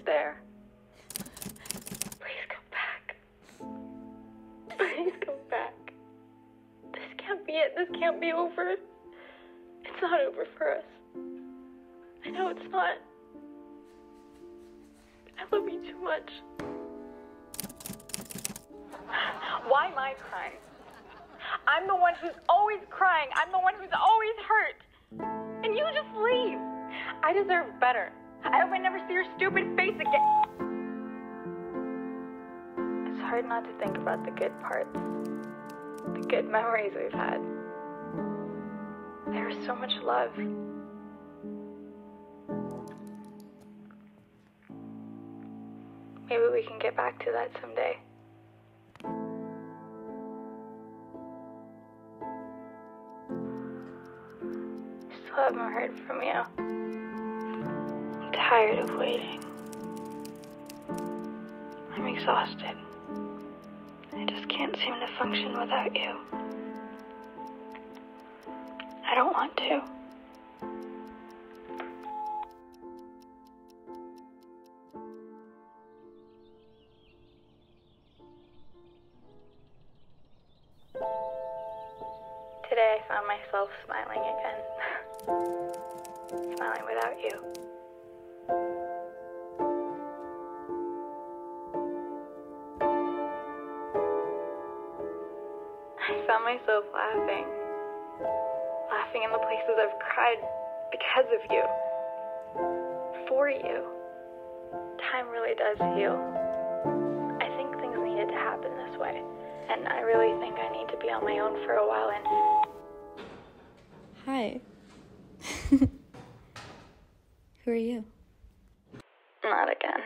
And there. Please come back. Please come back. This can't be it. This can't be over. It's not over for us. I know it's not. I love you too much. Why am I crying? I'm the one who's always crying. I'm the one who's always hurt. And you just leave. I deserve better. I hope I never see your stupid face again. It's hard not to think about the good parts, the good memories we've had. There was so much love. Maybe we can get back to that someday. Still haven't heard from you. Tired of waiting. I'm exhausted. I just can't seem to function without you. I don't want to. Today I found myself smiling again. smiling without you. I found myself laughing. Laughing in the places I've cried because of you. For you. Time really does heal. I think things needed to happen this way. And I really think I need to be on my own for a while and Hi. Who are you? not again.